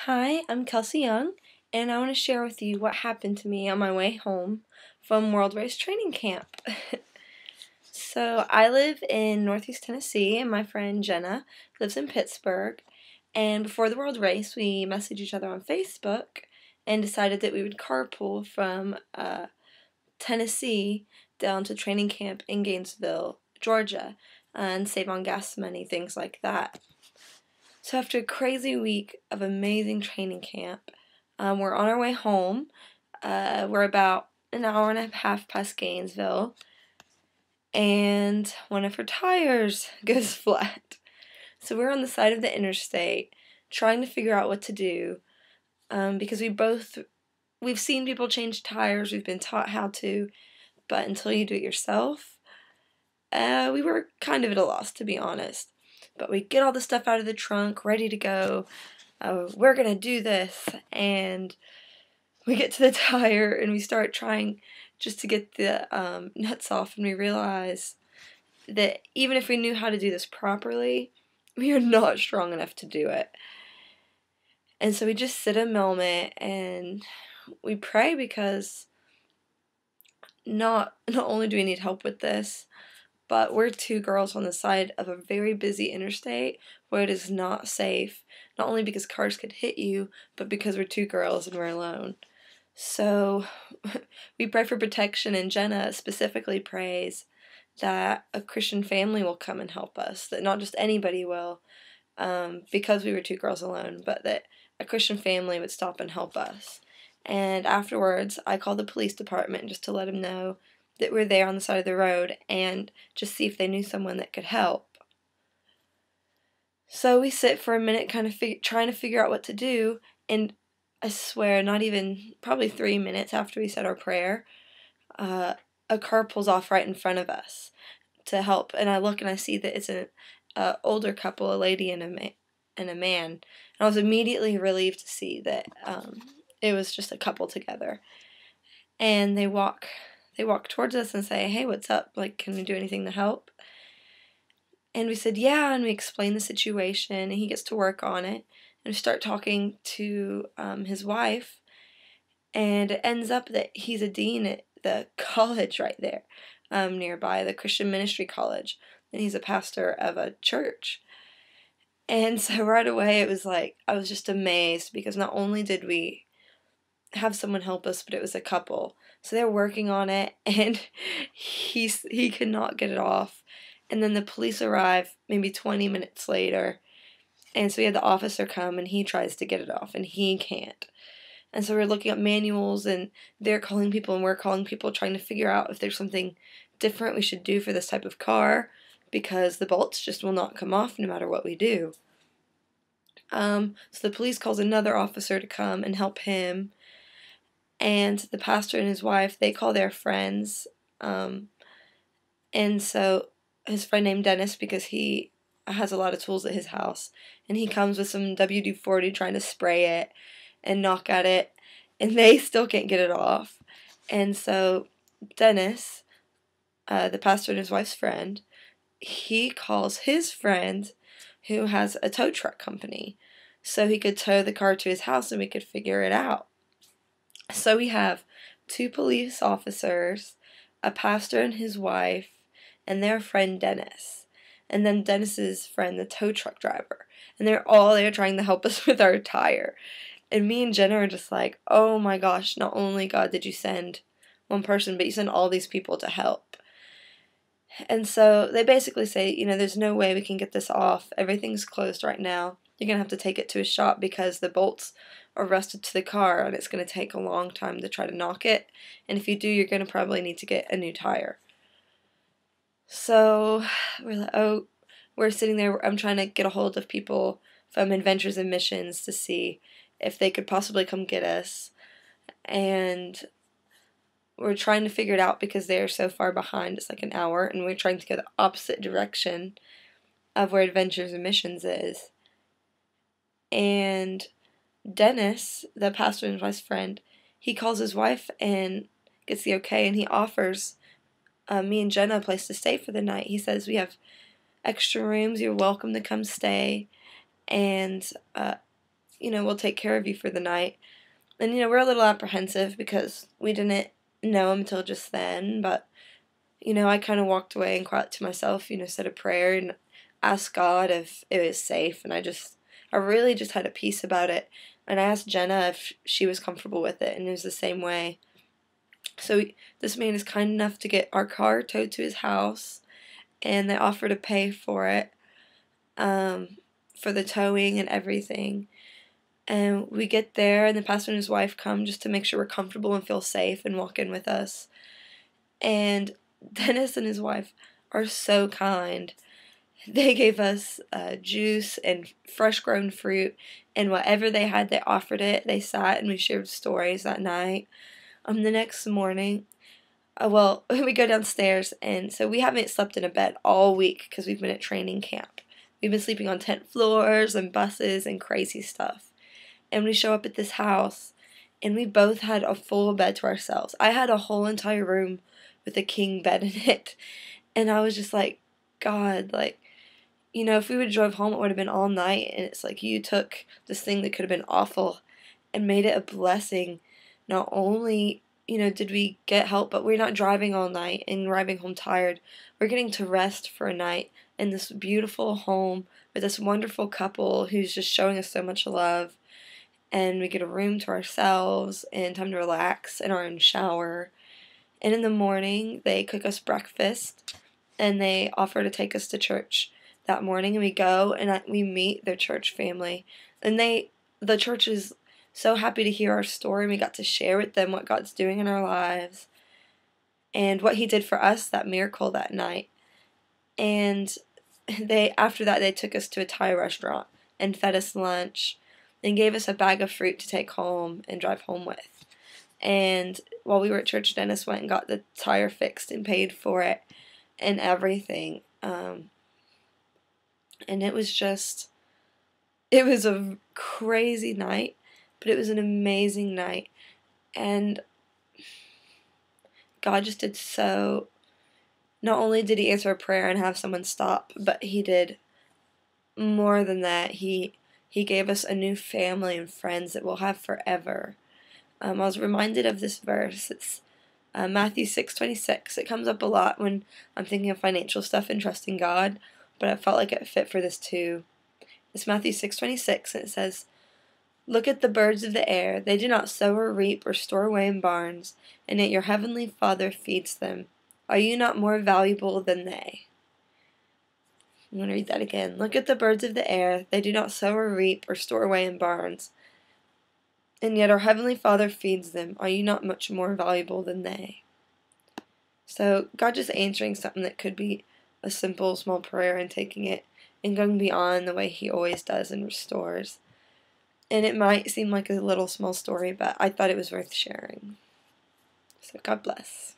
Hi, I'm Kelsey Yongue, and I want to share with you what happened to me on my way home from World Race Training Camp. so, I live in Northeast Tennessee, and my friend Jenna lives in Pittsburgh. And before the World Race, we messaged each other on Facebook and decided that we would carpool from uh, Tennessee down to training camp in Gainesville, Georgia, and save on gas money, things like that. So after a crazy week of amazing training camp, um, we're on our way home. Uh, we're about an hour and a half past Gainesville, and one of her tires goes flat. So we're on the side of the interstate trying to figure out what to do um, because we both we've seen people change tires, we've been taught how to, but until you do it yourself, uh, we were kind of at a loss to be honest. But we get all the stuff out of the trunk, ready to go. Uh, we're gonna do this, and we get to the tire and we start trying just to get the um, nuts off, and we realize that even if we knew how to do this properly, we are not strong enough to do it. And so we just sit a moment and we pray because not not only do we need help with this, but we're two girls on the side of a very busy interstate where it is not safe, not only because cars could hit you, but because we're two girls and we're alone. So we pray for protection, and Jenna specifically prays that a Christian family will come and help us, that not just anybody will, um, because we were two girls alone, but that a Christian family would stop and help us. And afterwards, I called the police department just to let them know that were there on the side of the road and just see if they knew someone that could help. So we sit for a minute, kind of fig- trying to figure out what to do, and I swear, not even probably three minutes after we said our prayer, uh, a car pulls off right in front of us to help, and I look and I see that it's an uh, older couple, a lady and a man, and a man. And I was immediately relieved to see that um, it was just a couple together, and they walk they walk towards us and say, Hey, what's up? Like, can we do anything to help? And we said, Yeah. And we explain the situation, and he gets to work on it. And we start talking to um, his wife. And it ends up that he's a dean at the college right there um, nearby, the Christian Ministry College. And he's a pastor of a church. And so right away, it was like, I was just amazed because not only did we have someone help us, but it was a couple. So they're working on it, and he's he cannot get it off. And then the police arrive maybe 20 minutes later, and so we had the officer come, and he tries to get it off, and he can't. And so we're looking at manuals, and they're calling people, and we're calling people, trying to figure out if there's something different we should do for this type of car, because the bolts just will not come off no matter what we do. Um, so the police calls another officer to come and help him and the pastor and his wife they call their friends um, and so his friend named dennis because he has a lot of tools at his house and he comes with some wd-40 trying to spray it and knock at it and they still can't get it off. And so dennis uh, the pastor and his wife's friend he calls his friend who has a tow truck company so he could tow the car to his house and we could figure it out so we have two police officers, a pastor and his wife, and their friend Dennis. And then Dennis's friend, the tow truck driver. And they're all there trying to help us with our tire. And me and Jenna are just like, oh my gosh, not only God did you send one person, but you send all these people to help. And so they basically say, you know, there's no way we can get this off. Everything's closed right now. You're going to have to take it to a shop because the bolts are rusted to the car and it's going to take a long time to try to knock it. And if you do, you're going to probably need to get a new tire. So we're like, oh, we're sitting there. I'm trying to get a hold of people from Adventures in Missions to see if they could possibly come get us. And we're trying to figure it out because they are so far behind. It's like an hour, and we're trying to go the opposite direction of where Adventures in Missions is. And Dennis, the pastor and his friend, he calls his wife and gets the okay, and he offers uh, me and Jenna a place to stay for the night. He says we have extra rooms. You're welcome to come stay, and uh, you know, we'll take care of you for the night. And, you know, we're a little apprehensive because we didn't know him until just then, but, you know, I kind of walked away and quiet to myself, you know, said a prayer and asked God if it was safe. And I just, I really just had a peace about it. And I asked Jenna if she was comfortable with it, and it was the same way. So this man is kind enough to get our car towed to his house, and they offer to pay for it, um, for the towing and everything. And we get there, and the pastor and his wife come just to make sure we're comfortable and feel safe and walk in with us. And Dennis and his wife are so kind. They gave us uh, juice and fresh grown fruit, and whatever they had, they offered it. They sat and we shared stories that night. Um, the next morning, uh, well, we go downstairs, and so we haven't slept in a bed all week because we've been at training camp. We've been sleeping on tent floors and buses and crazy stuff and we show up at this house and we both had a full bed to ourselves. I had a whole entire room with a king bed in it. And I was just like, God, like, you know, if we would drove home, it would have been all night. And it's like you took this thing that could have been awful and made it a blessing. Not only, you know, did we get help, but we're not driving all night and arriving home tired. We're getting to rest for a night in this beautiful home with this wonderful couple who's just showing us so much love and we get a room to ourselves and time to relax in our own shower. And in the morning, they cook us breakfast and they offer to take us to church that morning. And we go and we meet their church family. And they, the church is so happy to hear our story. And we got to share with them what God's doing in our lives and what He did for us, that miracle that night. And they, after that, they took us to a Thai restaurant and fed us lunch and gave us a bag of fruit to take home and drive home with. And while we were at church, Dennis went and got the tire fixed and paid for it and everything. Um, and it was just, it was a crazy night, but it was an amazing night. And God just did so. Not only did He answer a prayer and have someone stop, but He did more than that. He he gave us a new family and friends that we'll have forever. Um, I was reminded of this verse. It's uh, Matthew 6:26. It comes up a lot when I'm thinking of financial stuff and trusting God, but I felt like it fit for this too. It's Matthew 6:26 and it says, "Look at the birds of the air. They do not sow or reap or store away in barns, and yet your heavenly Father feeds them. Are you not more valuable than they?" I'm going to read that again. Look at the birds of the air. They do not sow or reap or store away in barns. And yet our Heavenly Father feeds them. Are you not much more valuable than they? So, God just answering something that could be a simple, small prayer and taking it and going beyond the way He always does and restores. And it might seem like a little small story, but I thought it was worth sharing. So, God bless.